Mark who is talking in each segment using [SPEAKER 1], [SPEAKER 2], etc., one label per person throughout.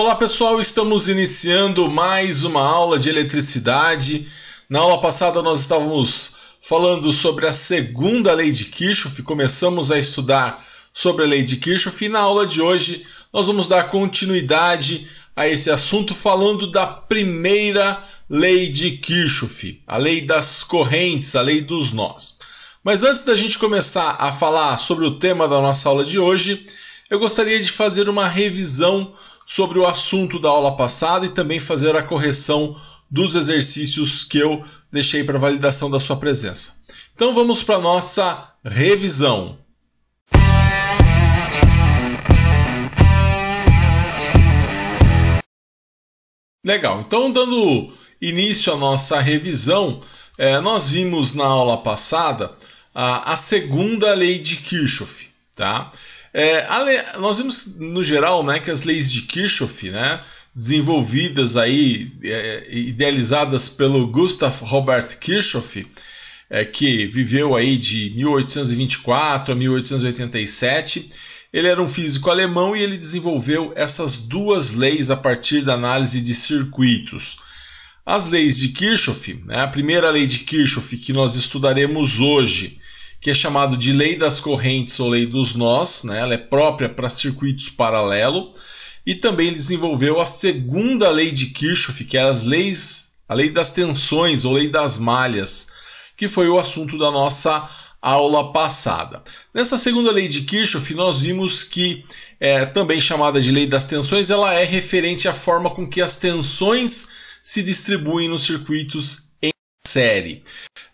[SPEAKER 1] Olá pessoal, estamos iniciando mais uma aula de eletricidade. Na aula passada nós estávamos falando sobre a segunda lei de Kirchhoff, começamos a estudar sobre a lei de Kirchhoff e na aula de hoje nós vamos dar continuidade a esse assunto falando da primeira lei de Kirchhoff, a lei das correntes, a lei dos nós. Mas antes da gente começar a falar sobre o tema da nossa aula de hoje, eu gostaria de fazer uma revisão sobre o assunto da aula passada e também fazer a correção dos exercícios que eu deixei para validação da sua presença. Então vamos para a nossa revisão. Legal, então dando início à nossa revisão, é, nós vimos na aula passada a, a segunda lei de Kirchhoff, tá? É, nós vimos no geral né, que as leis de Kirchhoff, né, desenvolvidas aí, é, idealizadas pelo Gustav Robert Kirchhoff, é, que viveu aí de 1824 a 1887, ele era um físico alemão e ele desenvolveu essas duas leis a partir da análise de circuitos. As leis de Kirchhoff, né, a primeira lei de Kirchhoff que nós estudaremos hoje, que é chamado de lei das correntes ou lei dos nós, né? ela é própria para circuitos paralelo, e também desenvolveu a segunda lei de Kirchhoff, que é as leis, a lei das tensões ou lei das malhas, que foi o assunto da nossa aula passada. Nessa segunda lei de Kirchhoff, nós vimos que, é, também chamada de lei das tensões, ela é referente à forma com que as tensões se distribuem nos circuitos série.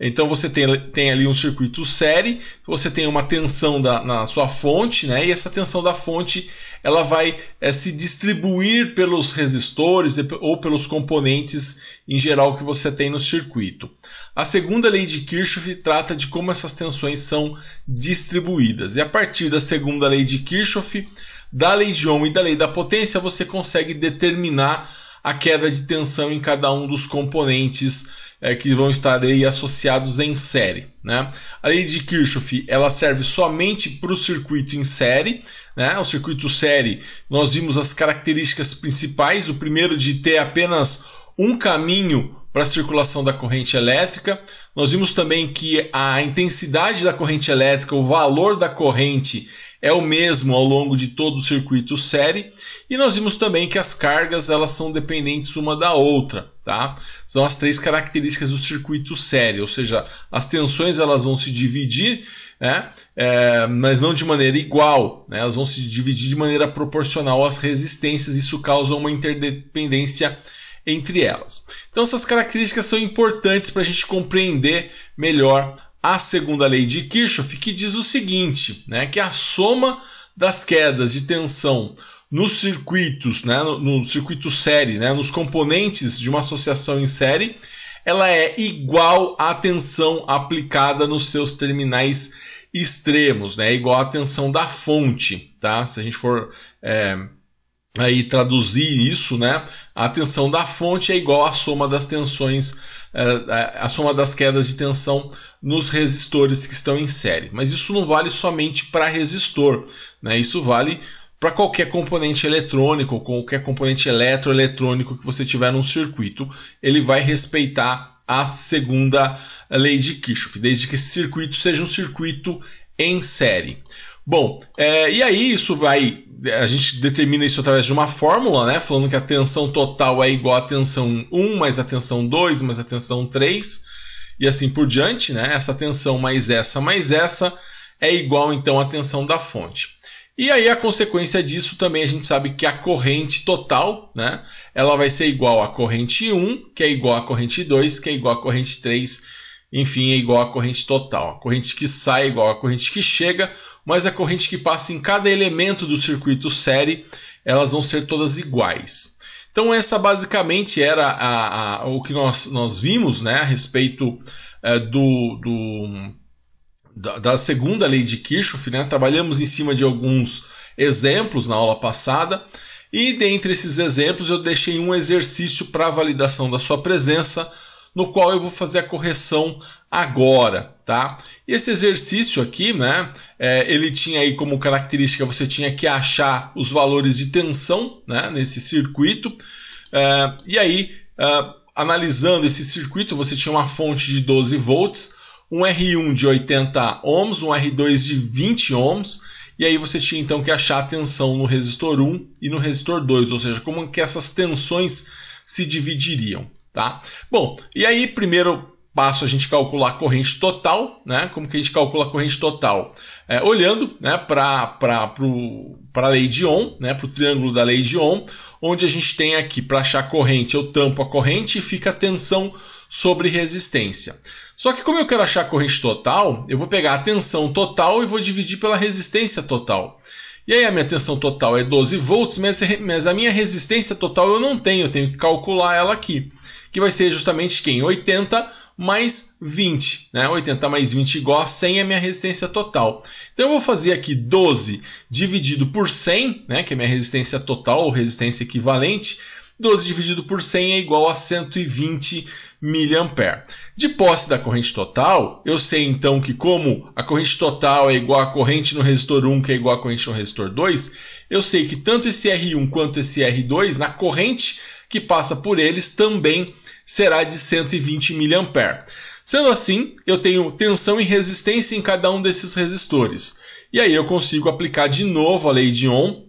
[SPEAKER 1] Então você tem, tem ali um circuito série, você tem uma tensão da, na sua fonte, né? E essa tensão da fonte ela vai é, se distribuir pelos resistores ou pelos componentes em geral que você tem no circuito. A segunda lei de Kirchhoff trata de como essas tensões são distribuídas. E a partir da segunda lei de Kirchhoff, da lei de Ohm e da lei da potência, você consegue determinar a queda de tensão em cada um dos componentes é, que vão estar aí associados em série. Né? A lei de Kirchhoff ela serve somente para o circuito em série. Né? O circuito série, nós vimos as características principais. O primeiro de ter apenas um caminho para a circulação da corrente elétrica. Nós vimos também que a intensidade da corrente elétrica, o valor da corrente, é o mesmo ao longo de todo o circuito série. E nós vimos também que as cargas elas são dependentes uma da outra, tá? São as três características do circuito série, ou seja, as tensões elas vão se dividir, né? É, mas não de maneira igual, né? Elas vão se dividir de maneira proporcional às resistências. Isso causa uma interdependência entre elas. Então essas características são importantes para a gente compreender melhor a segunda lei de Kirchhoff, que diz o seguinte, né, que a soma das quedas de tensão nos circuitos, né, no, no circuito série, né, nos componentes de uma associação em série, ela é igual à tensão aplicada nos seus terminais extremos, né, igual à tensão da fonte, tá? Se a gente for é, aí traduzir isso, né? A tensão da fonte é igual à soma das tensões, a soma das quedas de tensão nos resistores que estão em série. Mas isso não vale somente para resistor, né? Isso vale para qualquer componente eletrônico, qualquer componente eletroeletrônico que você tiver num circuito, ele vai respeitar a segunda lei de Kirchhoff, desde que esse circuito seja um circuito em série. Bom, é, e aí isso vai. A gente determina isso através de uma fórmula, né? Falando que a tensão total é igual à tensão 1 mais a tensão 2 mais a tensão 3 e assim por diante, né? Essa tensão mais essa mais essa é igual então à tensão da fonte. E aí a consequência disso também a gente sabe que a corrente total, né? Ela vai ser igual à corrente 1, que é igual à corrente 2, que é igual à corrente 3, enfim, é igual à corrente total. A corrente que sai é igual à corrente que chega mas a corrente que passa em cada elemento do circuito série, elas vão ser todas iguais. Então essa basicamente era a, a, o que nós, nós vimos né, a respeito é, do, do da, da, segunda lei de Kirchhoff. Né? Trabalhamos em cima de alguns exemplos na aula passada. E dentre esses exemplos eu deixei um exercício para validação da sua presença, no qual eu vou fazer a correção agora, tá? E esse exercício aqui, né, é, ele tinha aí como característica você tinha que achar os valores de tensão, né, nesse circuito, é, e aí, é, analisando esse circuito, você tinha uma fonte de 12 volts, um R1 de 80 ohms, um R2 de 20 ohms, e aí você tinha então que achar a tensão no resistor 1 e no resistor 2, ou seja, como que essas tensões se dividiriam, tá? Bom, e aí primeiro passo a gente calcular a corrente total, né? Como que a gente calcula a corrente total? É, olhando né, para a lei de Ohm, né, para o triângulo da lei de Ohm, onde a gente tem aqui, para achar a corrente, eu tampo a corrente e fica a tensão sobre resistência. Só que como eu quero achar a corrente total, eu vou pegar a tensão total e vou dividir pela resistência total. E aí a minha tensão total é 12 volts, mas, a minha resistência total eu não tenho, eu tenho que calcular ela aqui, que vai ser justamente quem? 80 mais 20, né? 80 mais 20 igual a 100 é a minha resistência total. Então eu vou fazer aqui 12 dividido por 100, né? que é a minha resistência total ou resistência equivalente. 12 dividido por 100 é igual a 120 mA. De posse da corrente total, eu sei então que como a corrente total é igual à corrente no resistor 1, que é igual à corrente no resistor 2, eu sei que tanto esse R1 quanto esse R2, na corrente que passa por eles, também será de 120 mA. Sendo assim, eu tenho tensão e resistência em cada um desses resistores. E aí eu consigo aplicar de novo a lei de Ohm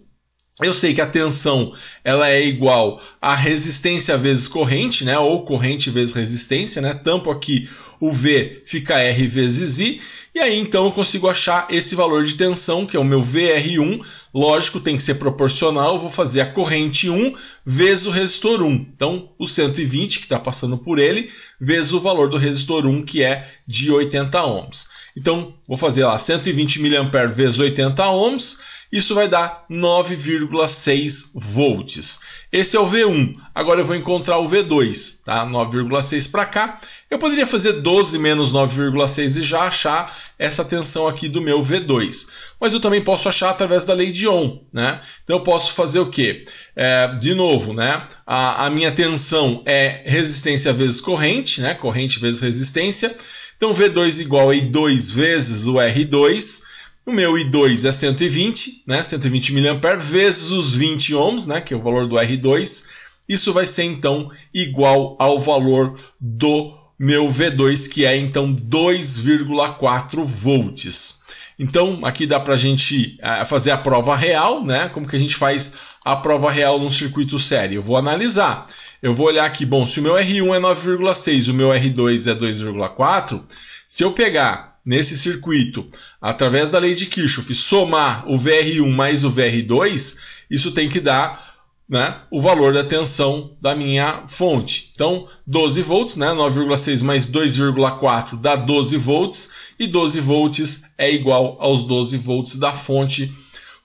[SPEAKER 1] eu sei que a tensão ela é igual a resistência vezes corrente, né? Ou corrente vezes resistência, né? Tampo aqui o V fica R vezes I. E aí então eu consigo achar esse valor de tensão, que é o meu VR1. Lógico, tem que ser proporcional. Eu vou fazer a corrente 1 vezes o resistor 1. Então, o 120 que está passando por ele, vezes o valor do resistor 1, que é de 80 ohms. Então, vou fazer lá 120 mA vezes 80 ohms isso vai dar 9,6 volts. Esse é o V1. Agora eu vou encontrar o V2, tá? 9,6 para cá. Eu poderia fazer 12 menos 9,6 e já achar essa tensão aqui do meu V2. Mas eu também posso achar através da lei de Ohm, né? Então eu posso fazer o quê? É, de novo, né? A, a minha tensão é resistência vezes corrente, né? Corrente vezes resistência. Então V2 igual a 2 vezes o R2 o meu I2 é 120, né, 120 mA vezes os 20 ohms, né, que é o valor do R2. Isso vai ser então igual ao valor do meu V2, que é então 2,4 volts. Então, aqui dá para a gente uh, fazer a prova real, né? Como que a gente faz a prova real num circuito sério? Eu vou analisar. Eu vou olhar aqui, bom, se o meu R1 é 9,6, o meu R2 é 2,4, se eu pegar nesse circuito, através da lei de Kirchhoff, somar o VR1 mais o VR2, isso tem que dar né, o valor da tensão da minha fonte. Então, 12 volts, né, 9,6 mais 2,4 dá 12 volts, e 12 volts é igual aos 12 volts da fonte.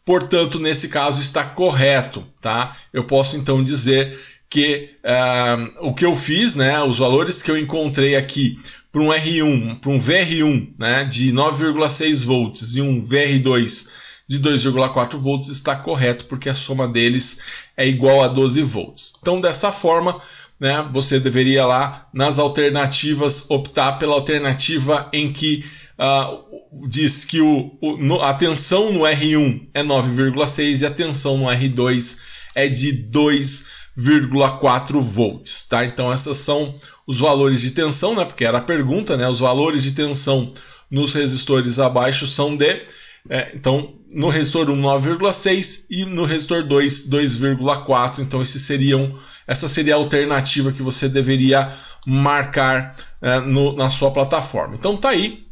[SPEAKER 1] Portanto, nesse caso está correto. Tá? Eu posso então dizer que uh, o que eu fiz, né, os valores que eu encontrei aqui para um R1, para um VR1 né, de 9,6 volts e um VR2 de 2,4 volts está correto, porque a soma deles é igual a 12 volts. Então, dessa forma, né, você deveria lá nas alternativas optar pela alternativa em que uh, diz que o, o, a tensão no R1 é 9,6 e a tensão no R2 é de 2 0,4 volts, tá? Então essas são os valores de tensão, né? Porque era a pergunta, né? Os valores de tensão nos resistores abaixo são de é, então, no resistor 1, 9,6 e no resistor 2, 2,4. Então, esses seriam, essa seria a alternativa que você deveria marcar é, no, na sua plataforma. Então, tá aí.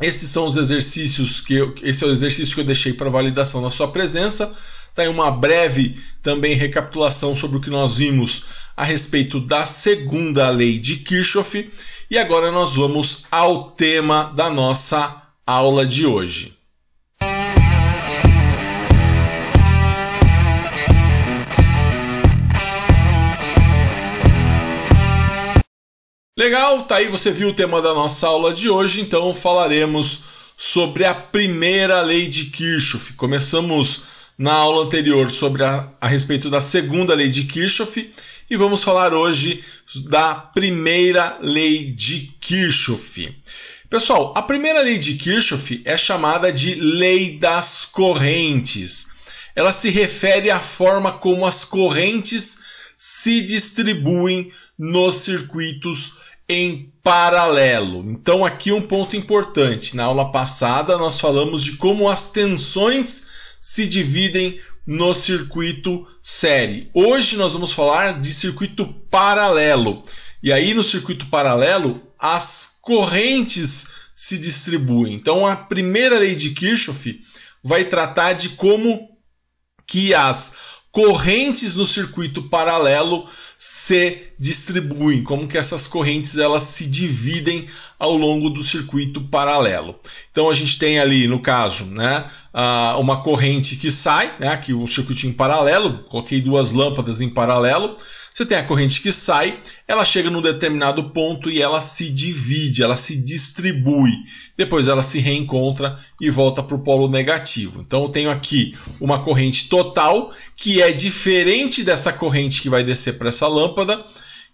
[SPEAKER 1] Esses são os exercícios que eu, esse é o exercício que eu deixei para validação na sua presença. Tá aí uma breve também recapitulação sobre o que nós vimos a respeito da segunda lei de Kirchhoff. E agora nós vamos ao tema da nossa aula de hoje. Legal, tá aí você viu o tema da nossa aula de hoje, então falaremos sobre a primeira lei de Kirchhoff. Começamos na aula anterior sobre a, a respeito da segunda lei de Kirchhoff e vamos falar hoje da primeira lei de Kirchhoff. Pessoal, a primeira lei de Kirchhoff é chamada de lei das correntes. Ela se refere à forma como as correntes se distribuem nos circuitos em paralelo. Então, aqui um ponto importante. Na aula passada, nós falamos de como as tensões se dividem no circuito série. Hoje nós vamos falar de circuito paralelo. E aí, no circuito paralelo, as correntes se distribuem. Então, a primeira lei de Kirchhoff vai tratar de como que as correntes no circuito paralelo se distribuem, como que essas correntes elas se dividem ao longo do circuito paralelo. Então a gente tem ali, no caso, né, uma corrente que sai, né, aqui o circuito em paralelo, coloquei duas lâmpadas em paralelo, você tem a corrente que sai, ela chega num determinado ponto e ela se divide, ela se distribui. Depois ela se reencontra e volta para o polo negativo. Então eu tenho aqui uma corrente total que é diferente dessa corrente que vai descer para essa lâmpada,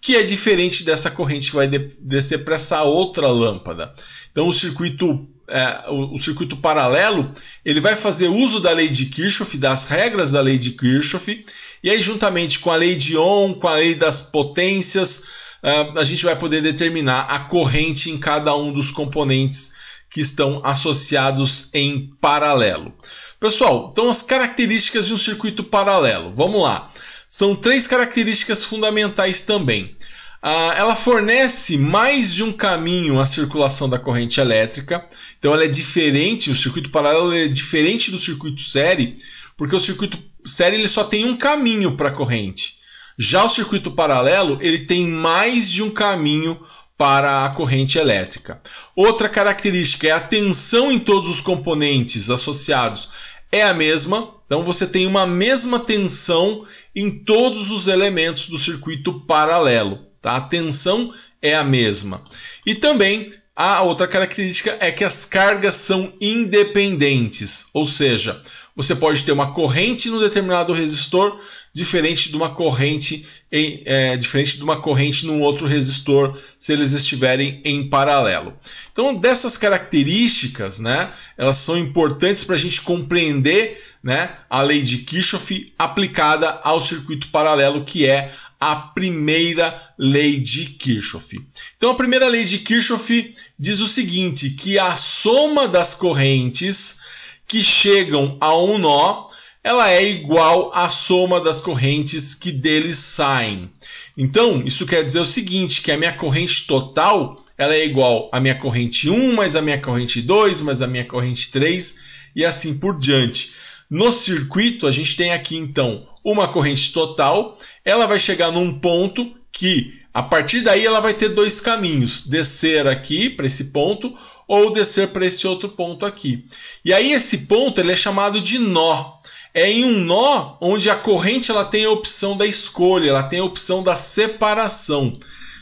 [SPEAKER 1] que é diferente dessa corrente que vai de descer para essa outra lâmpada. Então o circuito é, o, o, circuito paralelo ele vai fazer uso da lei de Kirchhoff, das regras da lei de Kirchhoff, e aí, juntamente com a lei de Ohm, com a lei das potências, uh, a gente vai poder determinar a corrente em cada um dos componentes que estão associados em paralelo. Pessoal, então as características de um circuito paralelo. Vamos lá. São três características fundamentais também. Uh, ela fornece mais de um caminho à circulação da corrente elétrica, então ela é diferente, o circuito paralelo é diferente do circuito série, porque o circuito série ele só tem um caminho para a corrente. Já o circuito paralelo ele tem mais de um caminho para a corrente elétrica. Outra característica é a tensão em todos os componentes associados é a mesma, então você tem uma mesma tensão em todos os elementos do circuito paralelo. Tá? A tensão é a mesma. E também a outra característica é que as cargas são independentes, ou seja, você pode ter uma corrente no determinado resistor diferente de uma corrente em, é, diferente de uma corrente num outro resistor se eles estiverem em paralelo. Então dessas características, né, elas são importantes para a gente compreender, né, a lei de Kirchhoff aplicada ao circuito paralelo que é a primeira lei de Kirchhoff. Então a primeira lei de Kirchhoff diz o seguinte, que a soma das correntes que chegam a um nó, ela é igual à soma das correntes que deles saem. Então, isso quer dizer o seguinte, que a minha corrente total, ela é igual à minha corrente 1 mais a minha corrente 2 mais a minha corrente 3 e assim por diante. No circuito, a gente tem aqui então uma corrente total, ela vai chegar num ponto que a partir daí ela vai ter dois caminhos: descer aqui para esse ponto ou descer para esse outro ponto aqui. E aí esse ponto ele é chamado de nó. É em um nó onde a corrente ela tem a opção da escolha, ela tem a opção da separação.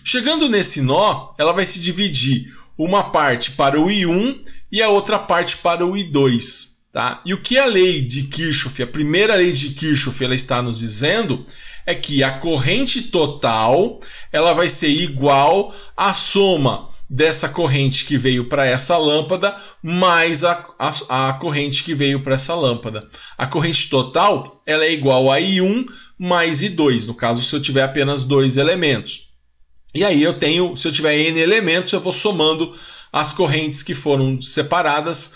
[SPEAKER 1] Chegando nesse nó, ela vai se dividir uma parte para o I1 e a outra parte para o I2. Tá? E o que a lei de Kirchhoff, a primeira lei de Kirchhoff, ela está nos dizendo é que a corrente total ela vai ser igual à soma dessa corrente que veio para essa lâmpada mais a, a, a corrente que veio para essa lâmpada. A corrente total ela é igual a I1 mais I2, no caso se eu tiver apenas dois elementos. E aí eu tenho, se eu tiver N elementos, eu vou somando as correntes que foram separadas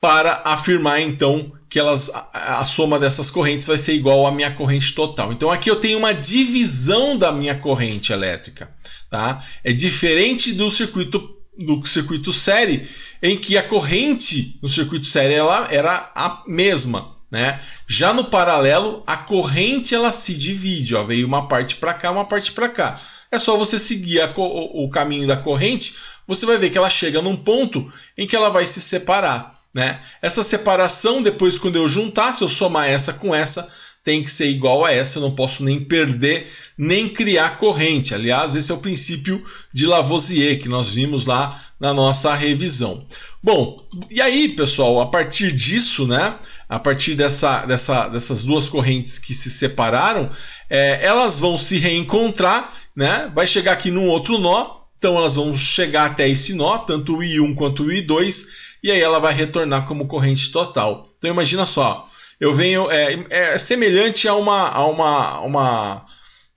[SPEAKER 1] para afirmar então que elas, a, a, soma dessas correntes vai ser igual à minha corrente total. Então aqui eu tenho uma divisão da minha corrente elétrica. Tá? É diferente do circuito, do circuito série, em que a corrente no circuito série ela era a mesma. Né? Já no paralelo, a corrente ela se divide. Ó, veio uma parte para cá, uma parte para cá. É só você seguir o, o caminho da corrente, você vai ver que ela chega num ponto em que ela vai se separar. Né? Essa separação, depois, quando eu juntar, se eu somar essa com essa, tem que ser igual a essa, eu não posso nem perder, nem criar corrente. Aliás, esse é o princípio de Lavoisier, que nós vimos lá na nossa revisão. Bom, e aí, pessoal, a partir disso, né, a partir dessa, dessa, dessas duas correntes que se separaram, é, elas vão se reencontrar, né? vai chegar aqui num outro nó, então elas vão chegar até esse nó, tanto o I1 quanto o I2, e aí ela vai retornar como corrente total. Então imagina só, eu venho. É, é semelhante a uma. A uma, uma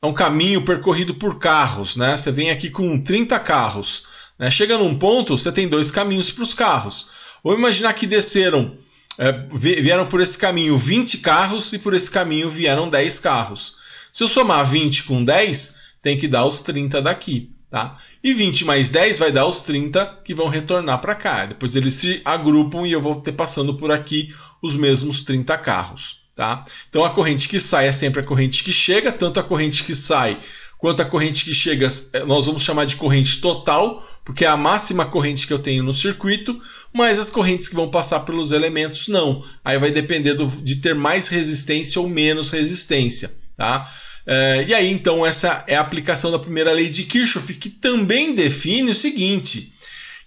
[SPEAKER 1] a um caminho percorrido por carros, né? Você vem aqui com 30 carros. Né? Chega num ponto, você tem dois caminhos para os carros. Ou imaginar que desceram, é, vieram por esse caminho 20 carros e por esse caminho vieram 10 carros. Se eu somar 20 com 10, tem que dar os 30 daqui. Tá? E 20 mais 10 vai dar os 30 que vão retornar para cá. Depois eles se agrupam e eu vou ter passando por aqui os mesmos 30 carros. Tá? Então a corrente que sai é sempre a corrente que chega, tanto a corrente que sai quanto a corrente que chega, é, nós vamos chamar de corrente total, porque é a máxima corrente que eu tenho no circuito, mas as correntes que vão passar pelos elementos não. Aí vai depender do, de ter mais resistência ou menos resistência. Tá? É, e aí, então, essa é a aplicação da primeira lei de Kirchhoff, que também define o seguinte: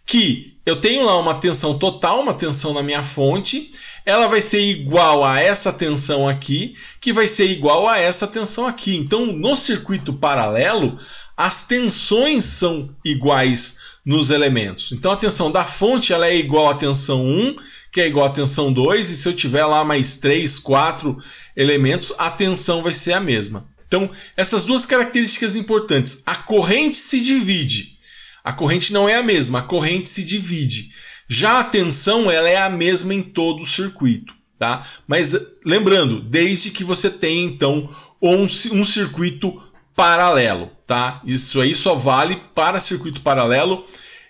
[SPEAKER 1] que eu tenho lá uma tensão total, uma tensão na minha fonte, ela vai ser igual a essa tensão aqui, que vai ser igual a essa tensão aqui. Então, no circuito paralelo, as tensões são iguais nos elementos. Então, a tensão da fonte ela é igual à tensão 1, que é igual à tensão 2, e se eu tiver lá mais 3, 4 elementos, a tensão vai ser a mesma. Então, essas duas características importantes. A corrente se divide. A corrente não é a mesma, a corrente se divide. Já a tensão ela é a mesma em todo o circuito, tá? Mas lembrando, desde que você tenha então um, um circuito paralelo, tá? Isso aí só vale para circuito paralelo.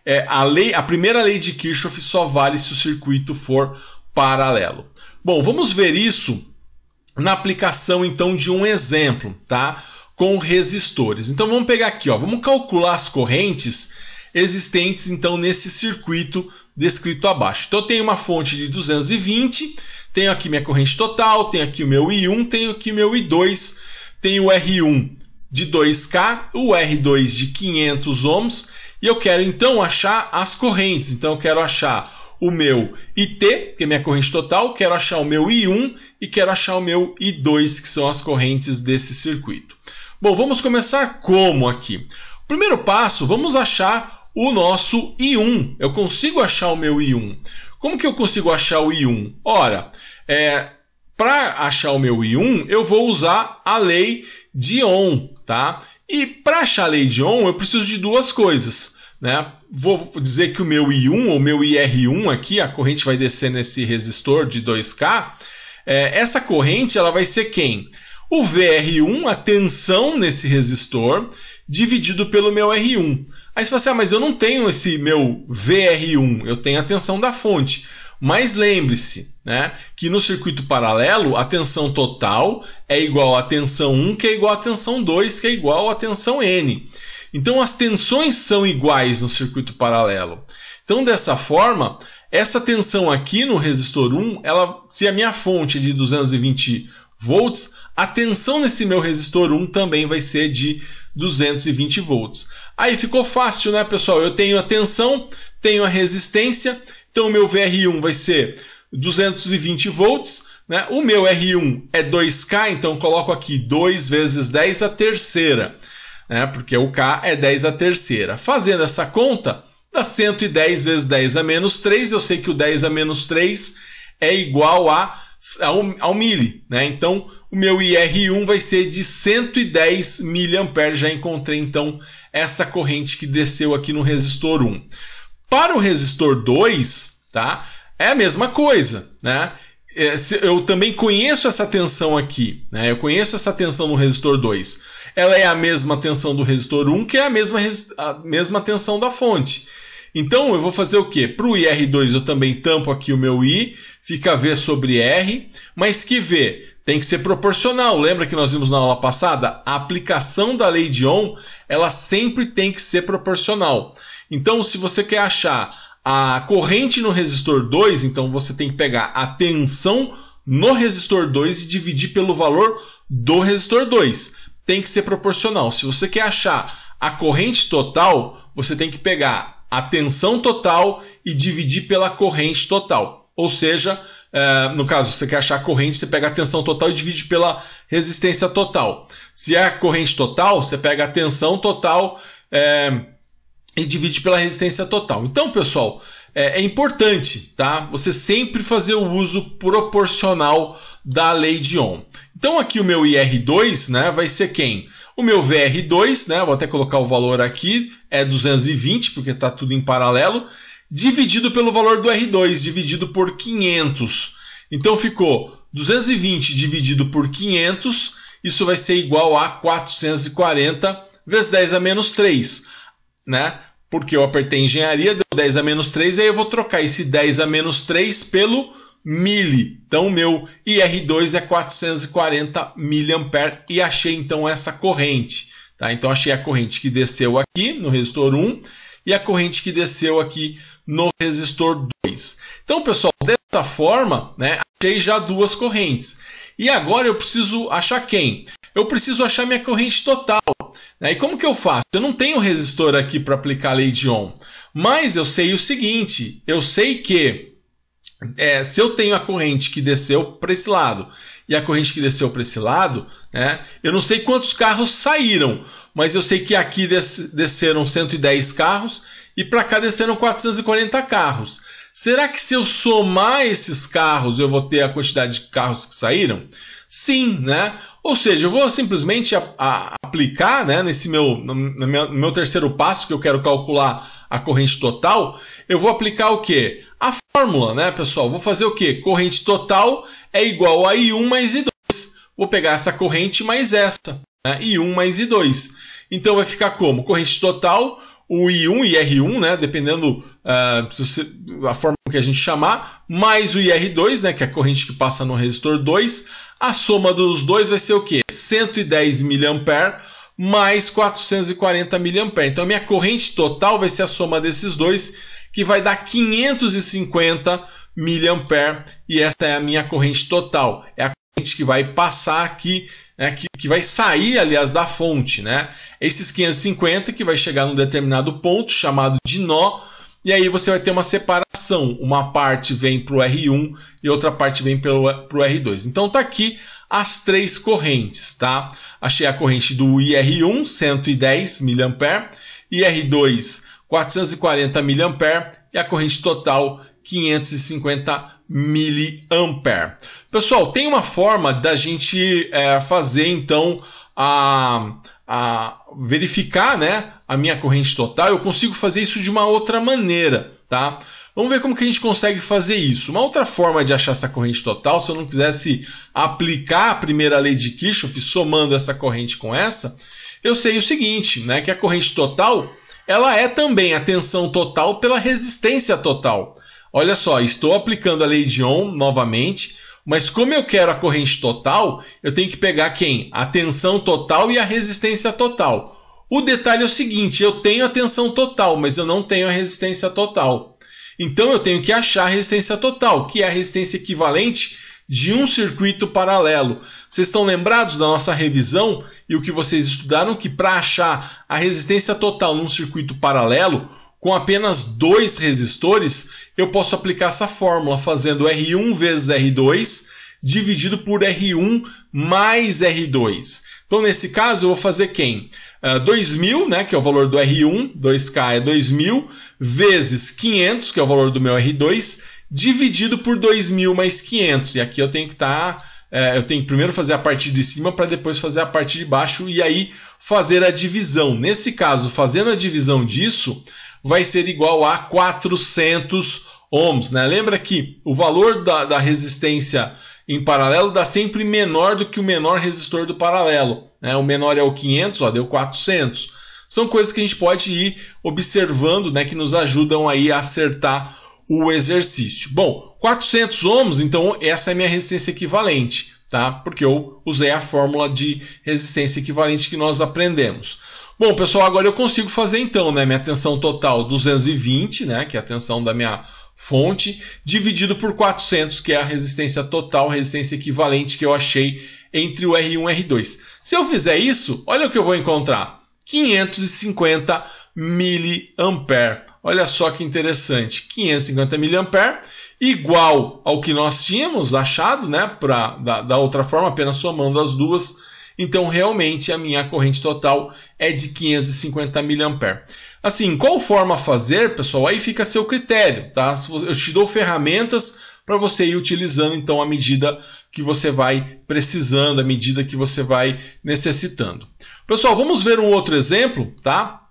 [SPEAKER 1] É, a, lei, a primeira lei de Kirchhoff só vale se o circuito for paralelo. Bom, vamos ver isso na aplicação então de um exemplo, tá? Com resistores. Então vamos pegar aqui, ó, vamos calcular as correntes existentes então nesse circuito descrito abaixo. Então eu tenho uma fonte de 220, tenho aqui minha corrente total, tenho aqui o meu I1, tenho aqui o meu I2, tenho o R1 de 2K, o R2 de 500 ohms, e eu quero então achar as correntes. Então eu quero achar o meu IT, que é minha corrente total, quero achar o meu I1 e quero achar o meu I2, que são as correntes desse circuito. Bom, vamos começar como aqui? Primeiro passo, vamos achar o nosso I1. Eu consigo achar o meu I1. Como que eu consigo achar o I1? Ora, é, para achar o meu I1, eu vou usar a lei de Ohm, tá? E para achar a lei de Ohm, eu preciso de duas coisas. Né? Vou dizer que o meu I1 ou meu IR1 aqui, a corrente vai descer nesse resistor de 2K. É, essa corrente ela vai ser quem? O VR1, a tensão nesse resistor, dividido pelo meu R1. Aí você fala assim, ah, mas eu não tenho esse meu VR1, eu tenho a tensão da fonte. Mas lembre-se né, que no circuito paralelo a tensão total é igual à tensão 1, que é igual à tensão 2, que é igual à tensão N. Então as tensões são iguais no circuito paralelo. Então dessa forma, essa tensão aqui no resistor 1, ela, se a minha fonte é de 220 volts, a tensão nesse meu resistor 1 também vai ser de 220 volts. Aí ficou fácil, né, pessoal? Eu tenho a tensão, tenho a resistência, então o meu VR1 vai ser 220 volts, né? O meu R1 é 2K, então coloco aqui 2 vezes 10 a terceira né? porque o K é 10 a terceira. Fazendo essa conta, dá 110 vezes 10 a menos 3. Eu sei que o 10 a menos 3 é igual a, ao, ao mili. Né? Então, o meu IR1 vai ser de 110 mA. Já encontrei, então, essa corrente que desceu aqui no resistor 1. Para o resistor 2, tá? é a mesma coisa. Né? É, eu também conheço essa tensão aqui. Né? Eu conheço essa tensão no resistor 2 ela é a mesma tensão do resistor 1, que é a mesma, a mesma tensão da fonte. Então eu vou fazer o quê? Para o IR2 eu também tampo aqui o meu I, fica V sobre R, mas que V tem que ser proporcional. Lembra que nós vimos na aula passada? A aplicação da lei de Ohm ela sempre tem que ser proporcional. Então, se você quer achar a corrente no resistor 2, então você tem que pegar a tensão no resistor 2 e dividir pelo valor do resistor 2 tem que ser proporcional. Se você quer achar a corrente total, você tem que pegar a tensão total e dividir pela corrente total. Ou seja, é, no caso, você quer achar a corrente, você pega a tensão total e divide pela resistência total. Se é a corrente total, você pega a tensão total é, e divide pela resistência total. Então, pessoal, é, é, importante, tá? Você sempre fazer o uso proporcional da lei de Ohm. Então, aqui o meu IR2, né, vai ser quem? O meu VR2, né, vou até colocar o valor aqui, é 220, porque está tudo em paralelo dividido pelo valor do R2, dividido por 500. Então ficou 220 dividido por 500, isso vai ser igual a 440 vezes 10 a menos 3, né? Porque eu apertei engenharia, deu 10 a menos 3, aí eu vou trocar esse 10 a menos 3 pelo mili. Então meu IR2 é 440 mA e achei então essa corrente, tá? Então achei a corrente que desceu aqui no resistor 1 e a corrente que desceu aqui no resistor 2. Então, pessoal, dessa forma, né, achei já duas correntes. E agora eu preciso achar quem? Eu preciso achar minha corrente total. Né? E como que eu faço? Eu não tenho resistor aqui para aplicar a lei de Ohm. Mas eu sei o seguinte, eu sei que é, se eu tenho a corrente que desceu para esse lado e a corrente que desceu para esse lado, né, eu não sei quantos carros saíram, mas eu sei que aqui des desceram 110 carros e para cá desceram 440 carros. Será que se eu somar esses carros eu vou ter a quantidade de carros que saíram? Sim, né? Ou seja, eu vou simplesmente a, a, aplicar, né, nesse meu no, meu, no meu terceiro passo que eu quero calcular a corrente total, eu vou aplicar o que? A fórmula, né, pessoal? Vou fazer o que? Corrente total é igual a I1 mais I2. Vou pegar essa corrente mais essa, né? I1 mais I2. Então vai ficar como? Corrente total o I1 e IR1, né, dependendo uh, da forma que a gente chamar, mais o IR2, né, que é a corrente que passa no resistor 2. A soma dos dois vai ser o quê? 110 mA mais 440 mA. Então a minha corrente total vai ser a soma desses dois, que vai dar 550 mA, e essa é a minha corrente total. É a corrente que vai passar aqui né, que, que vai sair, aliás, da fonte. Né? Esses 550 que vai chegar num determinado ponto, chamado de nó, e aí você vai ter uma separação. Uma parte vem para o R1 e outra parte vem para o R2. Então está aqui as três correntes. Tá? Achei a corrente do IR1, 110 mA, IR2, 440 mA e a corrente total, 550 mA. Pessoal, tem uma forma da gente é, fazer então a, a verificar né, a minha corrente total. Eu consigo fazer isso de uma outra maneira, tá? Vamos ver como que a gente consegue fazer isso. Uma outra forma de achar essa corrente total, se eu não quisesse aplicar a primeira lei de Kirchhoff somando essa corrente com essa, eu sei o seguinte, né, que a corrente total ela é também a tensão total pela resistência total. Olha só, estou aplicando a lei de Ohm novamente, mas como eu quero a corrente total, eu tenho que pegar quem? A tensão total e a resistência total. O detalhe é o seguinte: eu tenho a tensão total, mas eu não tenho a resistência total. Então eu tenho que achar a resistência total, que é a resistência equivalente de um circuito paralelo. Vocês estão lembrados da nossa revisão e o que vocês estudaram que para achar a resistência total num circuito paralelo, com apenas dois resistores, eu posso aplicar essa fórmula fazendo R1 vezes R2 dividido por R1 mais R2. Então, nesse caso, eu vou fazer quem? Uh, 2.000, né, que é o valor do R1, 2K é 2.000, vezes 500, que é o valor do meu R2, dividido por 2.000 mais 500. E aqui eu tenho que estar... Tá, uh, eu tenho que primeiro fazer a parte de cima para depois fazer a parte de baixo e aí fazer a divisão. Nesse caso, fazendo a divisão disso, vai ser igual a 400 ohms. Né? Lembra que o valor da, da resistência em paralelo dá sempre menor do que o menor resistor do paralelo. Né? O menor é o 500, ó, deu 400. São coisas que a gente pode ir observando, né, que nos ajudam aí a acertar o exercício. Bom, 400 ohms, então essa é a minha resistência equivalente, tá? Porque eu usei a fórmula de resistência equivalente que nós aprendemos. Bom, pessoal, agora eu consigo fazer então, né, minha tensão total 220, né, que é a tensão da minha fonte, dividido por 400, que é a resistência total, resistência equivalente que eu achei entre o R1 e o R2. Se eu fizer isso, olha o que eu vou encontrar. 550 mA. Olha só que interessante. 550 mA igual ao que nós tínhamos achado, né? Pra, da, da outra forma, apenas somando as duas. Então, realmente, a minha corrente total é de 550 mA. Assim, qual forma fazer, pessoal? Aí fica a seu critério, tá? Eu te dou ferramentas para você ir utilizando, então, à medida que você vai precisando, à medida que você vai necessitando. Pessoal, vamos ver um outro exemplo, tá?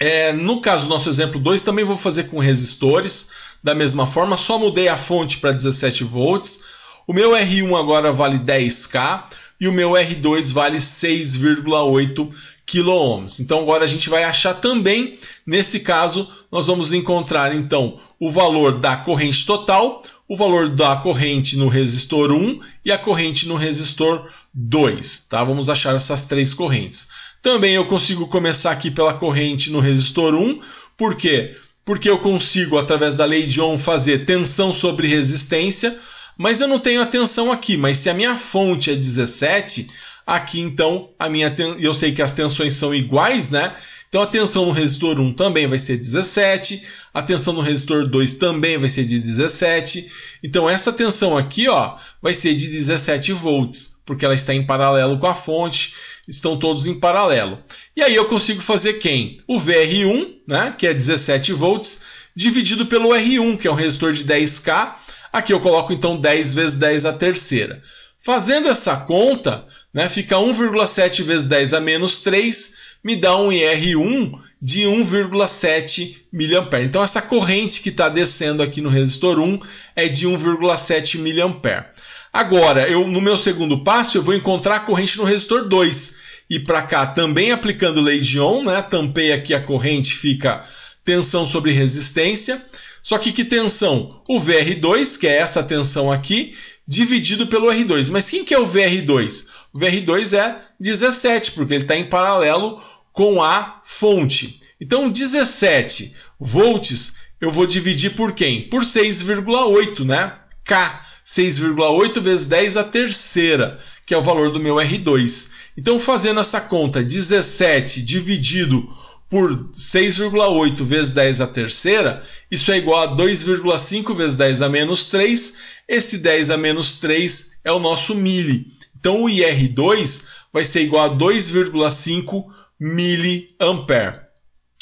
[SPEAKER 1] É, no caso do nosso exemplo 2, também vou fazer com resistores, da mesma forma, só mudei a fonte para 17 volts. O meu R1 agora vale 10K e o meu R2 vale 6,8 kΩ. Então agora a gente vai achar também, nesse caso, nós vamos encontrar então o valor da corrente total, o valor da corrente no resistor 1 e a corrente no resistor 2. Tá? Vamos achar essas três correntes. Também eu consigo começar aqui pela corrente no resistor 1, por quê? Porque eu consigo, através da lei de Ohm, fazer tensão sobre resistência, mas eu não tenho a tensão aqui. Mas se a minha fonte é 17, aqui então a minha eu sei que as tensões são iguais, né? Então a tensão no resistor 1 também vai ser 17, a tensão no resistor 2 também vai ser de 17. Então essa tensão aqui, ó, vai ser de 17 volts, porque ela está em paralelo com a fonte estão todos em paralelo. E aí eu consigo fazer quem? O VR1, né, que é 17 volts, dividido pelo R1, que é um resistor de 10K. Aqui eu coloco então 10 vezes 10 a terceira. Fazendo essa conta, né, fica 1,7 vezes 10 a menos 3, me dá um IR1 de 1,7 mA. Então essa corrente que está descendo aqui no resistor 1 é de 1,7 mA. Agora, eu no meu segundo passo, eu vou encontrar a corrente no resistor 2. E para cá, também aplicando lei de Ohm, né? Tampei aqui a corrente, fica tensão sobre resistência. Só que que tensão? O VR2, que é essa tensão aqui, dividido pelo R2. Mas quem que é o VR2? O VR2 é 17, porque ele está em paralelo com a fonte. Então, 17 volts eu vou dividir por quem? Por 6,8, né? K. 6,8 vezes 10 a terceira, que é o valor do meu R2. Então, fazendo essa conta, 17 dividido por 6,8 vezes 10 a terceira, isso é igual a 2,5 vezes 10 a menos 3. Esse 10 a menos 3 é o nosso mili. Então, o IR2 vai ser igual a 2,5 miliampere.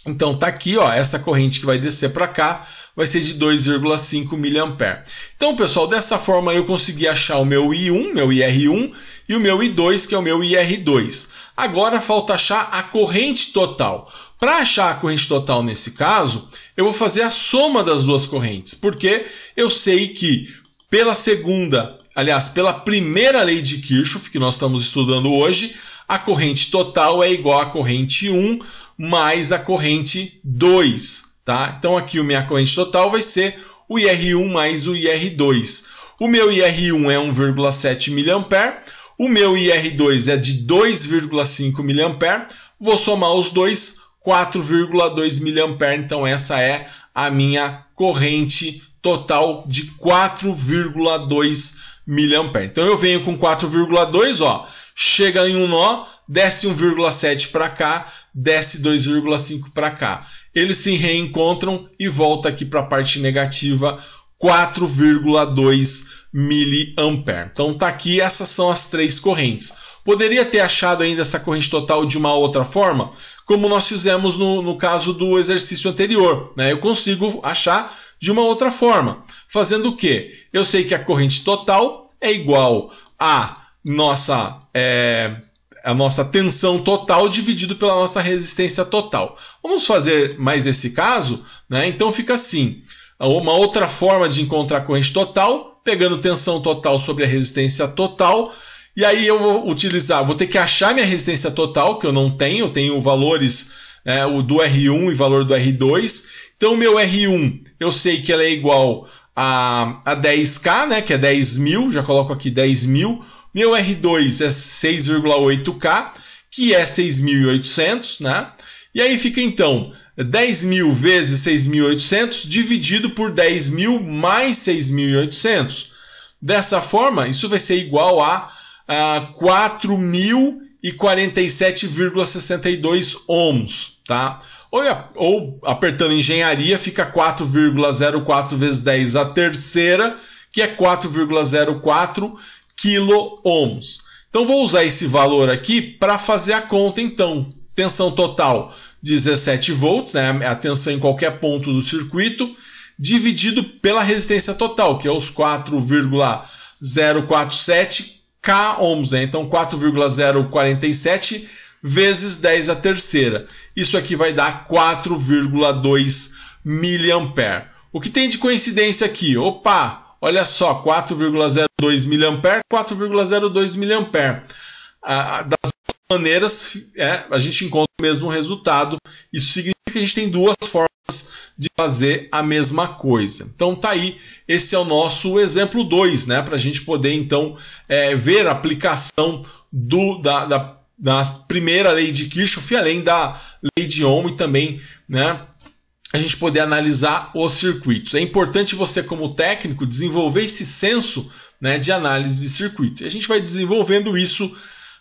[SPEAKER 1] Então, tá aqui, ó, essa corrente que vai descer para cá vai ser de 2,5 mA. Então, pessoal, dessa forma eu consegui achar o meu I1, meu IR1, e o meu I2, que é o meu IR2. Agora falta achar a corrente total. Para achar a corrente total nesse caso, eu vou fazer a soma das duas correntes, porque eu sei que pela segunda, aliás, pela primeira lei de Kirchhoff, que nós estamos estudando hoje, a corrente total é igual à corrente 1 mais a corrente 2 tá? Então aqui a minha corrente total vai ser o IR1 mais o IR2. O meu IR1 é 1,7 mA, o meu IR2 é de 2,5 mA. Vou somar os dois, 4,2 mA. Então essa é a minha corrente total de 4,2 mA. Então eu venho com 4,2, ó, chega em um nó, desce 1,7 para cá, desce 2,5 para cá eles se reencontram e volta aqui para a parte negativa 4,2 miliampere. Então tá aqui, essas são as três correntes. Poderia ter achado ainda essa corrente total de uma outra forma, como nós fizemos no, no caso do exercício anterior. Né? Eu consigo achar de uma outra forma. Fazendo o quê? Eu sei que a corrente total é igual a nossa é, a nossa tensão total dividido pela nossa resistência total. Vamos fazer mais esse caso? Né? Então fica assim. Uma outra forma de encontrar a corrente total, pegando tensão total sobre a resistência total, e aí eu vou utilizar, vou ter que achar minha resistência total, que eu não tenho, eu tenho valores é, o do R1 e valor do R2. Então, meu R1, eu sei que ela é igual a, a 10K, né, que é 10 mil, já coloco aqui 10 mil. Meu R2 é 6,8K, que é 6.800, né? E aí fica então 10.000 vezes 6.800 dividido por 10.000 mais 6.800. Dessa forma, isso vai ser igual a, a 4.047,62 ohms, tá? Ou, ou apertando engenharia fica 4,04 vezes 10 a terceira, que é 4,04 kilo ohms. Então vou usar esse valor aqui para fazer a conta então. Tensão total 17 volts, né, a tensão em qualquer ponto do circuito, dividido pela resistência total, que é os 4,047 K ohms, né? então 4,047 vezes 10 a terceira. Isso aqui vai dar 4,2 miliampere. O que tem de coincidência aqui? Opa, olha só, 4,02 miliampere, 4,02 miliampere. Ah, das maneiras, é, a gente encontra o mesmo resultado. Isso significa que a gente tem duas formas de fazer a mesma coisa. Então tá aí, esse é o nosso exemplo 2, né? Para a gente poder então é, ver a aplicação do, da, da, da, primeira lei de Kirchhoff, além da lei de Ohm e também né, a gente poder analisar os circuitos. É importante você, como técnico, desenvolver esse senso né, de análise de circuito. E a gente vai desenvolvendo isso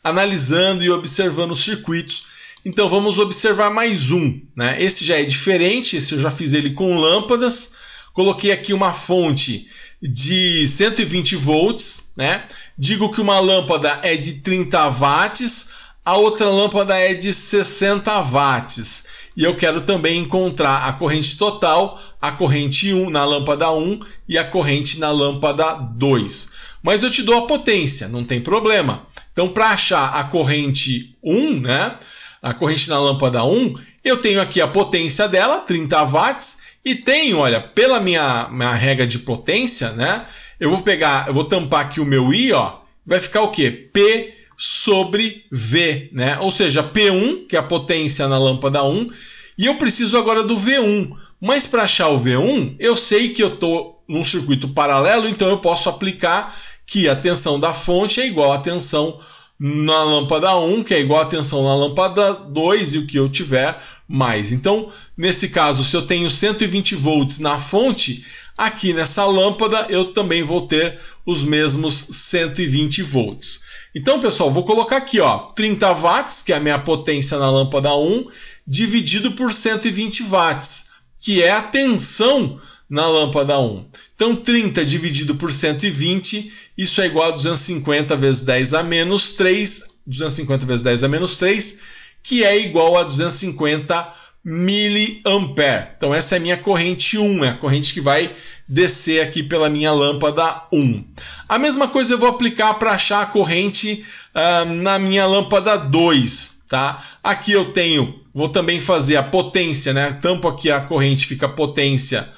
[SPEAKER 1] analisando e observando os circuitos. Então vamos observar mais um. Né? Esse já é diferente, esse eu já fiz ele com lâmpadas. Coloquei aqui uma fonte de 120 volts. Né? Digo que uma lâmpada é de 30 watts, a outra lâmpada é de 60 watts. E eu quero também encontrar a corrente total, a corrente 1 na lâmpada 1 e a corrente na lâmpada 2. Mas eu te dou a potência, não tem problema. Então, para achar a corrente 1, né, a corrente na lâmpada 1, eu tenho aqui a potência dela, 30 watts, e tenho, olha, pela minha, minha regra de potência, né, eu vou pegar, eu vou tampar aqui o meu I, ó, vai ficar o quê? P sobre V, né? Ou seja, P1, que é a potência na lâmpada 1, e eu preciso agora do V1. Mas para achar o V1, eu sei que eu estou num circuito paralelo, então eu posso aplicar que a tensão da fonte é igual à tensão na lâmpada 1, que é igual à tensão na lâmpada 2 e o que eu tiver mais. Então, nesse caso, se eu tenho 120 volts na fonte, aqui nessa lâmpada eu também vou ter os mesmos 120 volts. Então, pessoal, vou colocar aqui, ó, 30 watts, que é a minha potência na lâmpada 1, dividido por 120 watts, que é a tensão na lâmpada 1. Então, 30 dividido por 120, isso é igual a 250 vezes 10 a menos 3, 250 vezes 10 a menos 3, que é igual a 250 miliampere. Então, essa é a minha corrente 1, é a corrente que vai descer aqui pela minha lâmpada 1. A mesma coisa eu vou aplicar para achar a corrente uh, na minha lâmpada 2. Tá? Aqui eu tenho, vou também fazer a potência, né? Tampo aqui a corrente, fica potência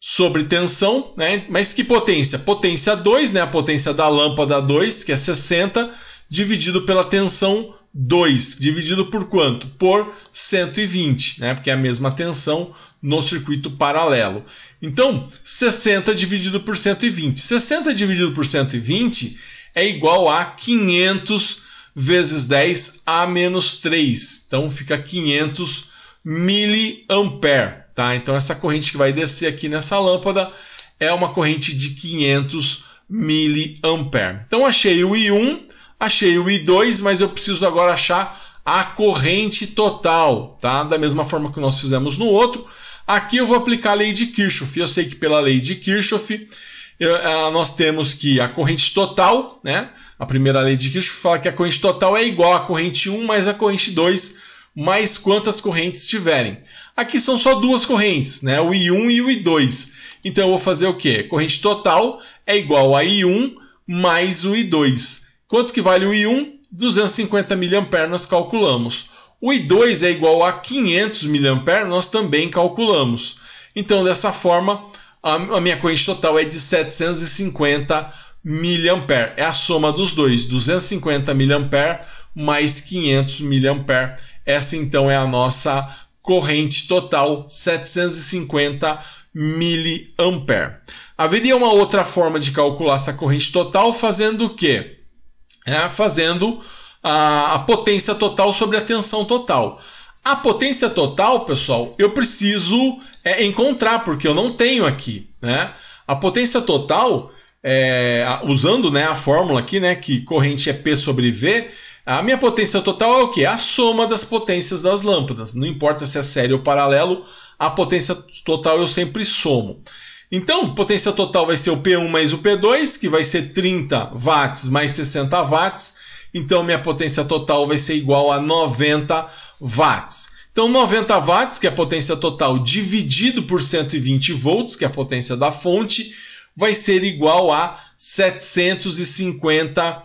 [SPEAKER 1] sobre tensão, né? Mas que potência? Potência 2, né? A potência da lâmpada 2, que é 60, dividido pela tensão 2, dividido por quanto? Por 120, né? Porque é a mesma tensão no circuito paralelo. Então, 60 dividido por 120. 60 dividido por 120 é igual a 500 vezes 10 a menos 3. Então, fica 500 miliampere. Tá? Então essa corrente que vai descer aqui nessa lâmpada é uma corrente de 500 miliampere. Então achei o I1, achei o I2, mas eu preciso agora achar a corrente total, tá? Da mesma forma que nós fizemos no outro. Aqui eu vou aplicar a lei de Kirchhoff. Eu sei que pela lei de Kirchhoff eu, uh, nós temos que a corrente total, né? A primeira lei de Kirchhoff fala que a corrente total é igual à corrente 1 mais a corrente 2 mais quantas correntes tiverem. Aqui são só duas correntes, né? o I1 e o I2. Então eu vou fazer o quê? Corrente total é igual a I1 mais o I2. Quanto que vale o I1? 250 mA nós calculamos. O I2 é igual a 500 mA, nós também calculamos. Então, dessa forma, a minha corrente total é de 750 mA. É a soma dos dois, 250 mA mais 500 mA essa então é a nossa corrente total, 750 miliampere. Haveria uma outra forma de calcular essa corrente total fazendo o quê? É, fazendo a, a potência total sobre a tensão total. A potência total, pessoal, eu preciso é, encontrar, porque eu não tenho aqui. Né? A potência total, é, usando né, a fórmula aqui, né, que corrente é P sobre V, A minha potência total é o que? A soma das potências das lâmpadas. Não importa se é série ou paralelo, a potência total eu sempre somo. Então, potência total vai ser o P1 mais o P2, que vai ser 30 watts mais 60 watts. Então, minha potência total vai ser igual a 90 watts. Então, 90 watts, que é a potência total, dividido por 120 volts, que é a potência da fonte, vai ser igual a 750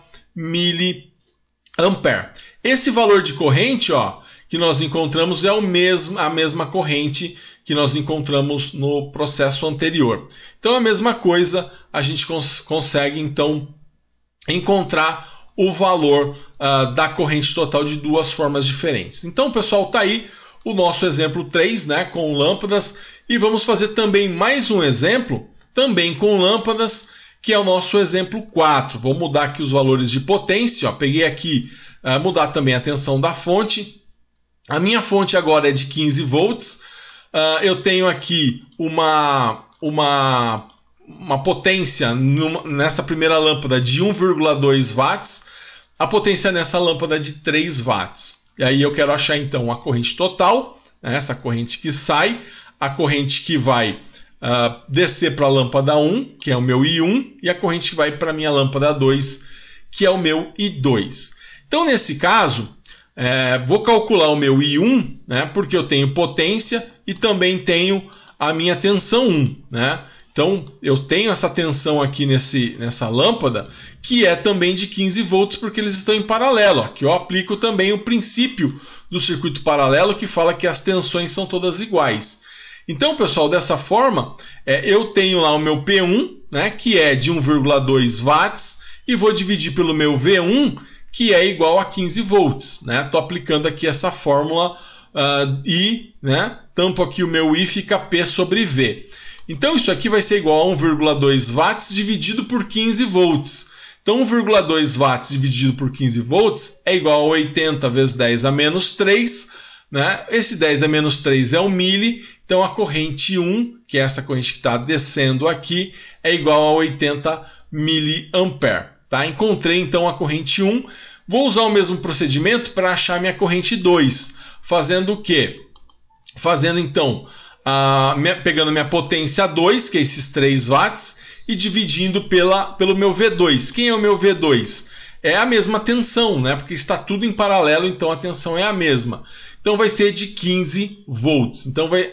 [SPEAKER 1] miliampere. Esse valor de corrente, ó, que nós encontramos é o mesmo, a mesma corrente que nós encontramos no processo anterior. Então, a mesma coisa, a gente cons consegue então encontrar o valor uh, da corrente total de duas formas diferentes. Então, pessoal, tá aí o nosso exemplo 3, né, com lâmpadas, e vamos fazer também mais um exemplo, também com lâmpadas, que é o nosso exemplo 4. Vou mudar aqui os valores de potência, ó, peguei aqui, uh, mudar também a tensão da fonte. A minha fonte agora é de 15 volts, Uh, eu tenho aqui uma, uma, uma potência numa, nessa primeira lâmpada de 1,2 watts, a potência nessa lâmpada de 3 watts. E aí eu quero achar então a corrente total, né, essa corrente que sai, a corrente que vai uh, descer para a lâmpada 1, que é o meu I1, e a corrente vai para a minha lâmpada 2, que é o meu I2. Então, nesse caso, é, vou calcular o meu I1, né, porque eu tenho potência e também tenho a minha tensão 1. Né? Então eu tenho essa tensão aqui nesse, nessa lâmpada que é também de 15 volts porque eles estão em paralelo. Aqui eu aplico também o princípio do circuito paralelo que fala que as tensões são todas iguais. Então, pessoal, dessa forma, é, eu tenho lá o meu P1, né, que é de 1,2 watts, e vou dividir pelo meu V1, que é igual a 15 volts. Né? Estou aplicando aqui essa fórmula uh, I, né? tampo aqui o meu I, fica P sobre V. Então isso aqui vai ser igual a 1,2 watts dividido por 15 volts. Então 1,2 watts dividido por 15 volts é igual a 80 vezes 10 a menos 3. Né? Esse 10 a menos 3 é um mili, então a corrente 1, que é essa corrente que está descendo aqui, é igual a 80 miliampere. Tá? Encontrei então a corrente 1. Vou usar o mesmo procedimento para achar minha corrente 2. Fazendo o quê? Fazendo então, a, pegando minha potência 2, que é esses 3 watts, e dividindo pela, pelo meu V2. Quem é o meu V2? É a mesma tensão, né? Porque está tudo em paralelo, então a tensão é a mesma. Então vai ser de 15 volts. Então vai,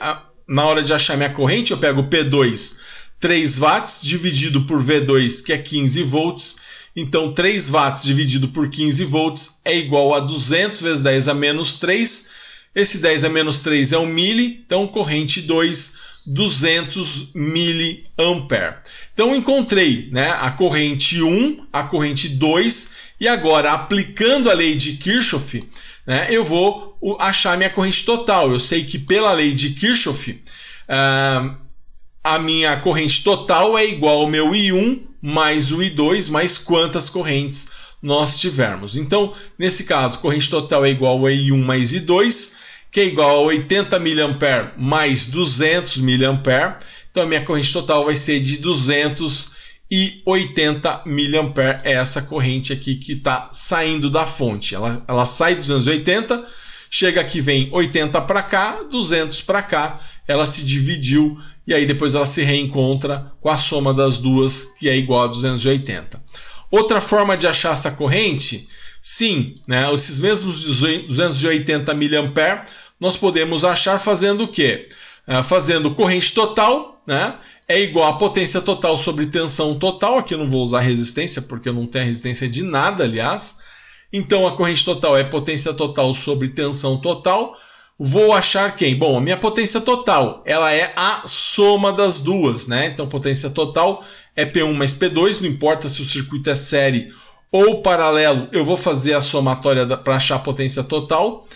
[SPEAKER 1] na hora de achar minha corrente, eu pego P2, 3 watts, dividido por V2, que é 15 volts, então, 3 watts dividido por 15 volts é igual a 200 vezes 10 a menos 3. Esse 10 a menos 3 é um mili, então corrente 2, 200 miliampere. Então, encontrei né, a corrente 1, a corrente 2, e agora, aplicando a lei de Kirchhoff, né, eu vou achar minha corrente total. Eu sei que pela lei de Kirchhoff, uh, a minha corrente total é igual ao meu I1 mais o I2 mais quantas correntes nós tivermos. Então, nesse caso, corrente total é igual a I1 mais I2, que é igual a 80 mA mais 200 mA. Então, a minha corrente total vai ser de 280 mA. É essa corrente aqui que está saindo da fonte. Ela, ela sai 280, chega aqui, vem 80 para cá, 200 para cá. Ela se dividiu e aí depois ela se reencontra com a soma das duas, que é igual a 280. Outra forma de achar essa corrente, sim, né, esses mesmos 280 mA, nós podemos achar fazendo o quê? Uh, fazendo corrente total, né, é igual a potência total sobre tensão total. Aqui eu não vou usar resistência, porque eu não tenho resistência de nada, aliás. Então a corrente total é potência total sobre tensão total Vou achar quem? Bom, a minha potência total, ela é a soma das duas, né? Então, potência total é P1 mais P2, não importa se o circuito é série ou paralelo, eu vou fazer a somatória para achar a potência total.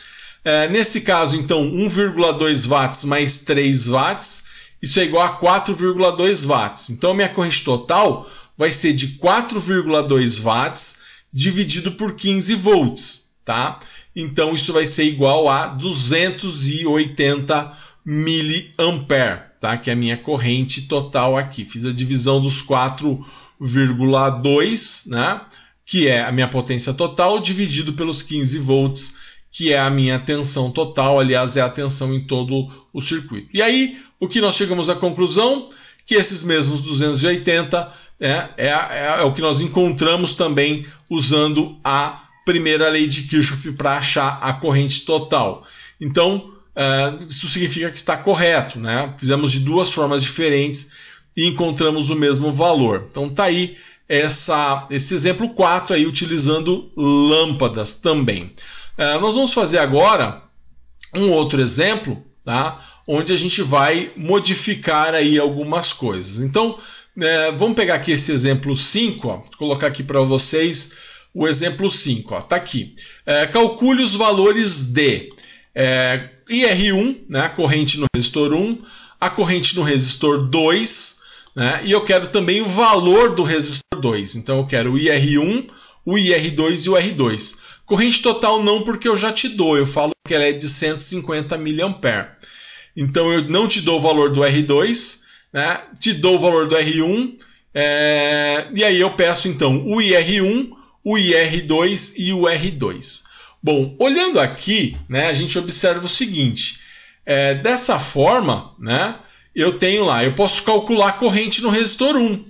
[SPEAKER 1] É, nesse caso, então, 1,2 watts mais 3 watts, isso é igual a 4,2 watts. Então, minha corrente total vai ser de 4,2 watts dividido por 15 volts, tá? Então isso vai ser igual a 280 miliampere, tá? Que é a minha corrente total aqui. Fiz a divisão dos 4,2, né? que é a minha potência total, dividido pelos 15 volts, que é a minha tensão total, aliás, é a tensão em todo o circuito. E aí, o que nós chegamos à conclusão? Que esses mesmos 280 é, é, é, é o que nós encontramos também usando a primeira lei de Kirchhoff para achar a corrente total. Então, uh, isso significa que está correto, né? Fizemos de duas formas diferentes e encontramos o mesmo valor. Então tá aí essa, esse exemplo 4 aí utilizando lâmpadas também. Uh, nós vamos fazer agora um outro exemplo, tá? Onde a gente vai modificar aí algumas coisas. Então, é, vamos pegar aqui esse exemplo 5, ó, colocar aqui para vocês o exemplo 5. Ó, tá aqui. É, calcule os valores de é, IR1, né, a corrente no resistor 1, a corrente no resistor 2, né, e eu quero também o valor do resistor 2. Então eu quero o IR1, o IR2 e o R2. Corrente total não, porque eu já te dou, eu falo que ela é de 150 mA. Então eu não te dou o valor do R2, né, te dou o valor do R1, é, e aí eu peço então o IR1, o IR2 e o R2. Bom, olhando aqui, né, a gente observa o seguinte: é, dessa forma, né, eu tenho lá, eu posso calcular a corrente no resistor 1.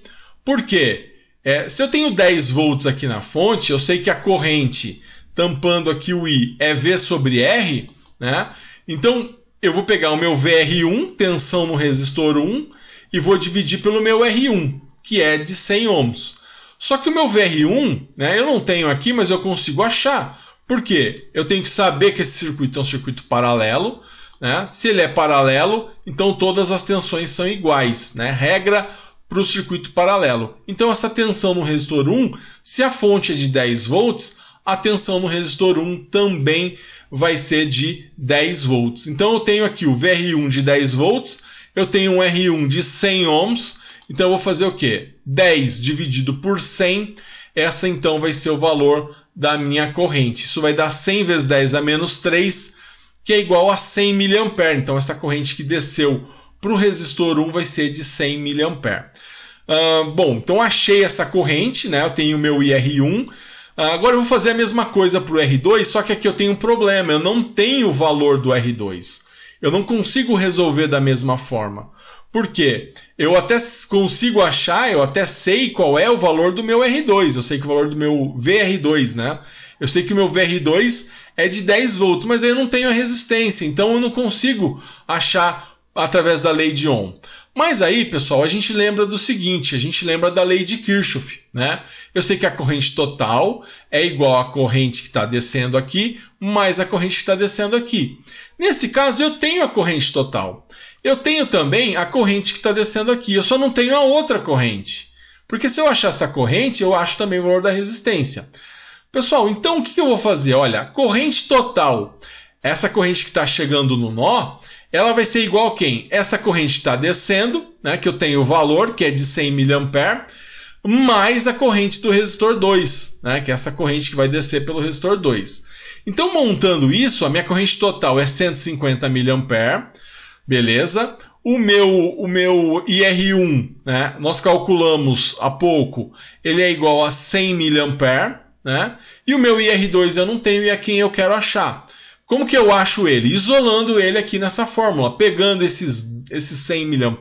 [SPEAKER 1] Por quê? É, se eu tenho 10 volts aqui na fonte, eu sei que a corrente tampando aqui o I é V sobre R, né? Então eu vou pegar o meu VR1, tensão no resistor 1, e vou dividir pelo meu R1, que é de 100 ohms. Só que o meu VR1, né, eu não tenho aqui, mas eu consigo achar. Por quê? Eu tenho que saber que esse circuito é um circuito paralelo. Né? Se ele é paralelo, então todas as tensões são iguais. Né? Regra para o circuito paralelo. Então, essa tensão no resistor 1, se a fonte é de 10 volts, a tensão no resistor 1 também vai ser de 10 volts. Então, eu tenho aqui o VR1 de 10 volts, eu tenho um R1 de 100 ohms então eu vou fazer o quê? 10 dividido por 100, essa então vai ser o valor da minha corrente. Isso vai dar 100 vezes 10 a menos 3, que é igual a 100 mA. Então essa corrente que desceu para o resistor 1 vai ser de 100 mA. Uh, bom, então achei essa corrente, né? eu tenho o meu IR1. Uh, agora eu vou fazer a mesma coisa para o R2, só que aqui eu tenho um problema, eu não tenho o valor do R2. Eu não consigo resolver da mesma forma. Por quê? Eu até consigo achar, eu até sei qual é o valor do meu R2. Eu sei que o valor do meu VR2, né? Eu sei que o meu VR2 é de 10 volts, mas eu não tenho a resistência, então eu não consigo achar através da lei de Ohm. Mas aí, pessoal, a gente lembra do seguinte, a gente lembra da lei de Kirchhoff, né? Eu sei que a corrente total é igual à corrente que está descendo aqui, mais a corrente que está descendo aqui. Nesse caso, eu tenho a corrente total. Eu tenho também a corrente que está descendo aqui, eu só não tenho a outra corrente. Porque se eu achar essa corrente, eu acho também o valor da resistência. Pessoal, então o que, eu vou fazer? Olha, corrente total, essa corrente que está chegando no nó, ela vai ser igual a quem? Essa corrente está descendo, né, que eu tenho o valor, que é de 100 mA, mais a corrente do resistor 2, né, que é essa corrente que vai descer pelo resistor 2. Então, montando isso, a minha corrente total é 150 mA, Beleza? O meu, o meu IR1, né, nós calculamos há pouco, ele é igual a 100 mA, né? E o meu IR2 eu não tenho e é quem eu quero achar. Como que eu acho ele? Isolando ele aqui nessa fórmula, pegando esses, esses 100 mA,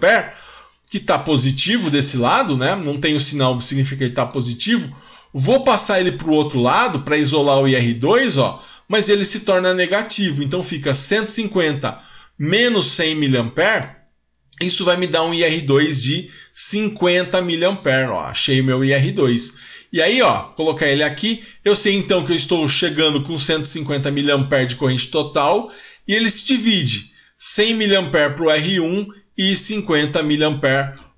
[SPEAKER 1] que está positivo desse lado, né? não tem o sinal que significa que ele está positivo, vou passar ele para o outro lado para isolar o IR2, ó, mas ele se torna negativo, então fica 150 menos 100 mA, isso vai me dar um IR2 de 50 mA. Ó, achei meu IR2. E aí, ó, colocar ele aqui, eu sei então que eu estou chegando com 150 mA de corrente total e ele se divide 100 mA para o R1 e 50 mA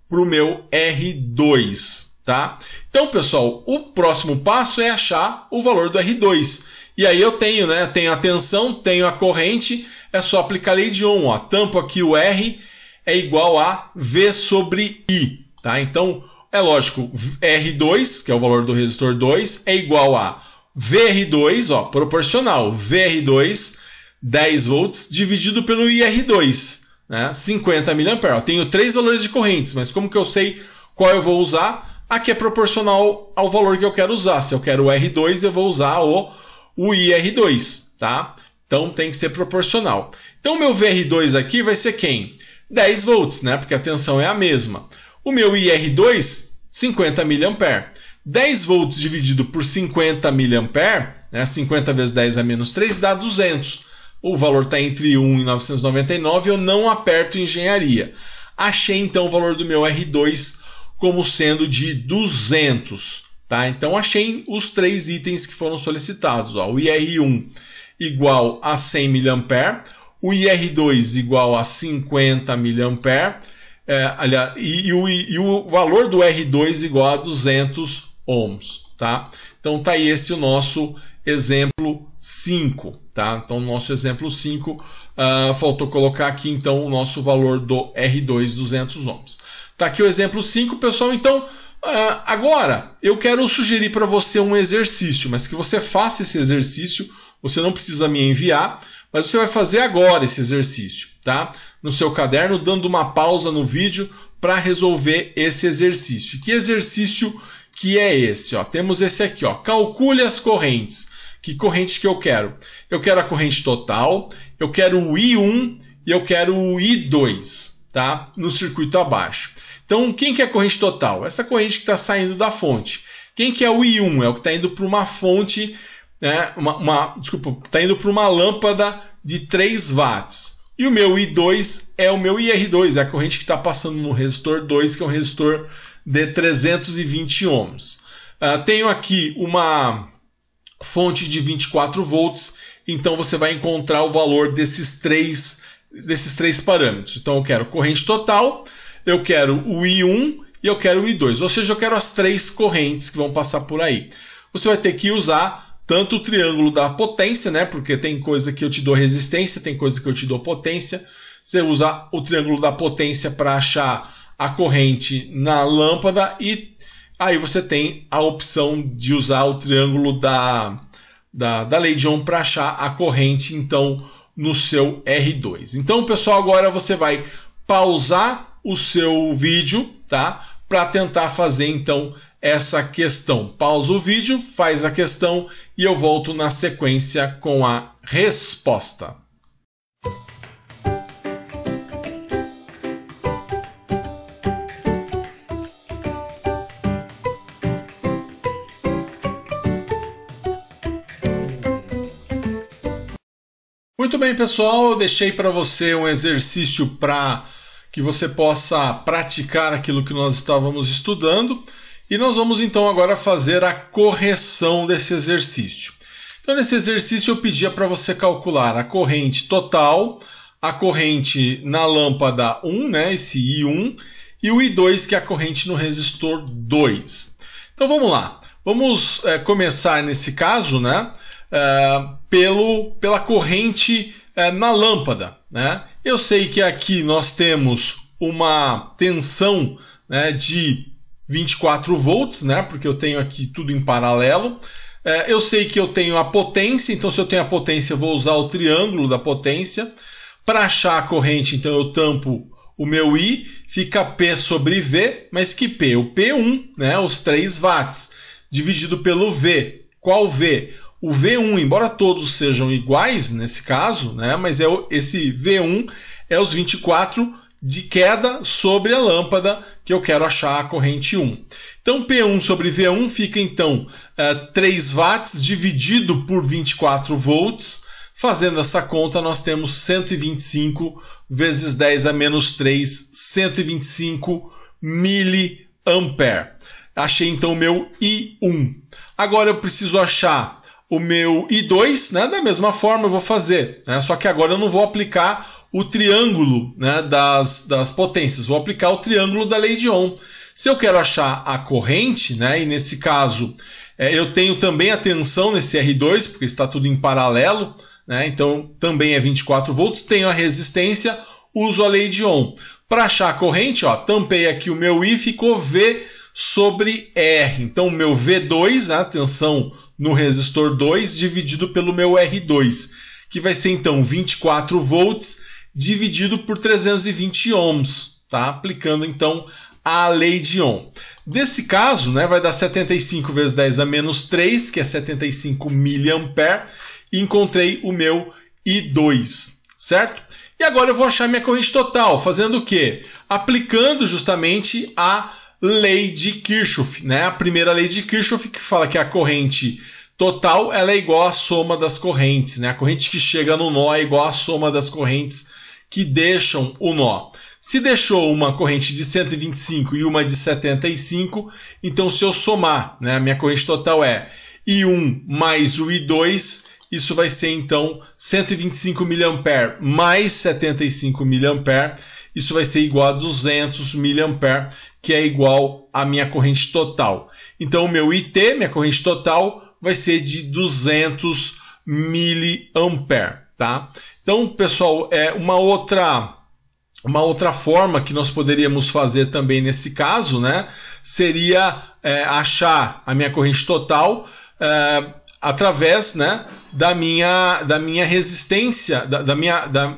[SPEAKER 1] para o meu R2, tá? Então, pessoal, o próximo passo é achar o valor do R2. E aí eu tenho, né, tenho a tensão, tenho a corrente, é só aplicar a lei de Ohm. Ó. Tampo aqui o R é igual a V sobre I. Tá? Então, é lógico, R2, que é o valor do resistor 2, é igual a VR2, ó, proporcional, VR2, 10 volts, dividido pelo IR2, né, 50 mA. Tenho três valores de correntes, mas como que eu sei qual eu vou usar? Aqui é proporcional ao valor que eu quero usar. Se eu quero o R2, eu vou usar o, o IR2, tá? Então tem que ser proporcional. Então meu VR2 aqui vai ser quem? 10 volts, né? Porque a tensão é a mesma. O meu IR2, 50 mA. 10 volts dividido por 50 mA, né? 50 vezes 10 a menos 3 dá 200. O valor está entre 1 e 999, eu não aperto engenharia. Achei então o valor do meu R2 como sendo de 200. Tá? Então achei os três itens que foram solicitados. Ó. O IR1 igual a 100 mA, o IR2 igual a 50 mA, é, aliás, e, e, o, e, o, valor do R2 igual a 200 ohms. Tá? Então tá aí esse o nosso exemplo 5. Tá? Então, nosso exemplo 5, uh, ah, faltou colocar aqui então o nosso valor do R2 200 ohms. Tá aqui o exemplo 5, pessoal. Então, uh, agora eu quero sugerir para você um exercício, mas que você faça esse exercício. Você não precisa me enviar, mas você vai fazer agora esse exercício, tá? No seu caderno, dando uma pausa no vídeo para resolver esse exercício. Que exercício que é esse? Ó? Temos esse aqui, ó. Calcule as correntes. Que corrente que eu quero? Eu quero a corrente total, eu quero o I1 e eu quero o I2, tá? No circuito abaixo. Então, quem que é a corrente total? Essa corrente que está saindo da fonte. Quem que é o I1? É o que está indo para uma fonte, né? uma, uma desculpa, está indo para uma lâmpada de 3 watts. E o meu I2 é o meu IR2, é a corrente que está passando no resistor 2, que é um resistor de 320 ohms. Uh, tenho aqui uma fonte de 24 volts, então você vai encontrar o valor desses três, desses três parâmetros. Então eu quero corrente total, eu quero o I1 e eu quero o I2. Ou seja, eu quero as três correntes que vão passar por aí. Você vai ter que usar tanto o triângulo da potência, né? Porque tem coisa que eu te dou resistência, tem coisa que eu te dou potência. Você usa o triângulo da potência para achar a corrente na lâmpada e aí você tem a opção de usar o triângulo da, da, da lei de Ohm para achar a corrente, então, no seu R2. Então, pessoal, agora você vai pausar o seu vídeo, tá? Para tentar fazer então essa questão. Pausa o vídeo, faz a questão e eu volto na sequência com a resposta. Muito bem, pessoal, eu deixei para você um exercício para que você possa praticar aquilo que nós estávamos estudando. E nós vamos então agora fazer a correção desse exercício. Então, nesse exercício, eu pedia para você calcular a corrente total, a corrente na lâmpada 1, né, esse I1, e o I2, que é a corrente no resistor 2. Então vamos lá. Vamos é, começar nesse caso né, é, pelo, pela corrente é, na lâmpada. Né? Eu sei que aqui nós temos uma tensão né, de 24 volts, né, porque eu tenho aqui tudo em paralelo. É, eu sei que eu tenho a potência, então se eu tenho a potência, eu vou usar o triângulo da potência. Para achar a corrente, então eu tampo o meu I, fica P sobre V, mas que P? O P1, né, os 3 watts, dividido pelo V. Qual V? O V1, embora todos sejam iguais nesse caso, né, mas é o, esse V1 é os 24 de queda sobre a lâmpada que eu quero achar a corrente 1. Então P1 sobre V1 fica então uh, 3 watts dividido por 24 volts. Fazendo essa conta, nós temos 125 vezes 10 a menos 3, 125 miliampere. Achei então o meu I1. Agora eu preciso achar o meu I2, né? Da mesma forma eu vou fazer, né? Só que agora eu não vou aplicar o triângulo né, das, das potências, vou aplicar o triângulo da lei de Ohm. Se eu quero achar a corrente, né, e nesse caso é, eu tenho também a tensão nesse R2, porque está tudo em paralelo, né, então também é 24 volts, tenho a resistência, uso a lei de Ohm. Para achar a corrente, ó, tampei aqui o meu I, ficou V sobre R. Então o meu V2, a tensão no resistor 2 dividido pelo meu R2, que vai ser então 24 volts dividido por 320 ohms, tá? Aplicando então a lei de Ohm. Desse caso, né, vai dar 75 vezes 10 a menos 3, que é 75 mA, e encontrei o meu I2, certo? E agora eu vou achar minha corrente total, fazendo o quê? Aplicando justamente a lei de Kirchhoff, né? A primeira lei de Kirchhoff que fala que a corrente total ela é igual à soma das correntes, né? A corrente que chega no nó é igual à soma das correntes que deixam o nó. Se deixou uma corrente de 125 e uma de 75, então se eu somar, né, a minha corrente total é I1 mais o I2, isso vai ser então 125 mA mais 75 mA, isso vai ser igual a 200 mA, que é igual à minha corrente total. Então o meu IT, minha corrente total, vai ser de 200 mA, tá? Então, pessoal, é uma outra uma outra forma que nós poderíamos fazer também nesse caso, né, seria é, achar a minha corrente total é, através, né, da minha da minha resistência, da, da minha da,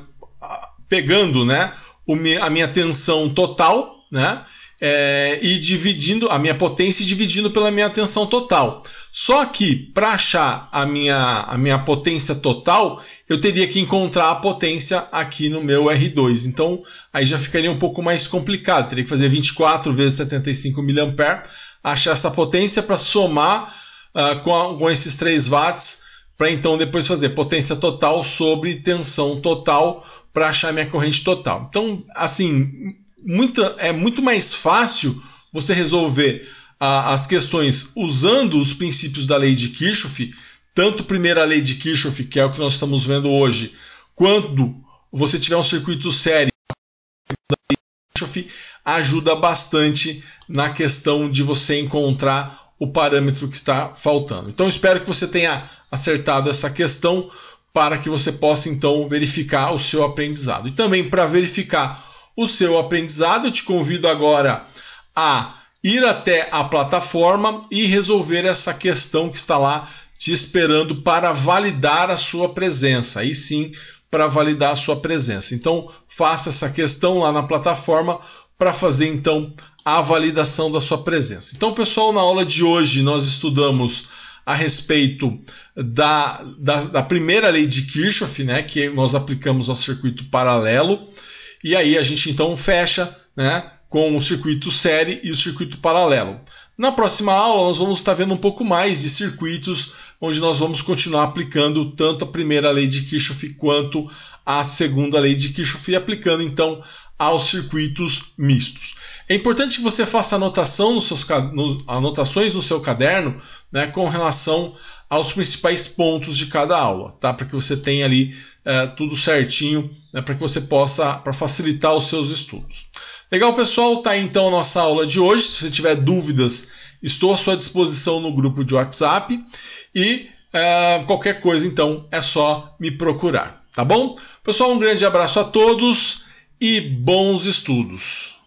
[SPEAKER 1] pegando, né, o, a minha tensão total, né, é, e dividindo a minha potência e dividindo pela minha tensão total. Só que para achar a minha, a minha potência total, eu teria que encontrar a potência aqui no meu R2. Então aí já ficaria um pouco mais complicado. Teria que fazer 24 vezes 75 mA, achar essa potência para somar uh, com, a, com esses 3 watts, para então depois fazer potência total sobre tensão total para achar minha corrente total. Então, assim, muita, é muito mais fácil você resolver a, as questões usando os princípios da lei de Kirchhoff, tanto primeira lei de Kirchhoff, que é o que nós estamos vendo hoje, quando você tiver um circuito sério, ajuda bastante na questão de você encontrar o parâmetro que está faltando. Então espero que você tenha acertado essa questão para que você possa então verificar o seu aprendizado. E também para verificar o seu aprendizado, eu te convido agora a ir até a plataforma e resolver essa questão que está lá te esperando para validar a sua presença. Aí sim, para validar a sua presença. Então, faça essa questão lá na plataforma para fazer então a validação da sua presença. Então, pessoal, na aula de hoje nós estudamos a respeito da, da, da primeira lei de Kirchhoff, né, que nós aplicamos ao circuito paralelo. E aí a gente então fecha né, com o circuito série e o circuito paralelo. Na próxima aula, nós vamos estar vendo um pouco mais de circuitos, onde nós vamos continuar aplicando tanto a primeira lei de Kirchhoff quanto a segunda lei de Kirchhoff, aplicando então aos circuitos mistos. É importante que você faça anotação nos seus, no, anotações no seu caderno né, com relação aos principais pontos de cada aula, tá? para que você tenha ali é, tudo certinho, né, para que você possa, para facilitar os seus estudos. Legal, pessoal? Tá aí então a nossa aula de hoje. Se você tiver dúvidas, estou à sua disposição no grupo de WhatsApp e é, qualquer coisa, então, é só me procurar, tá bom? Pessoal, um grande abraço a todos e bons estudos!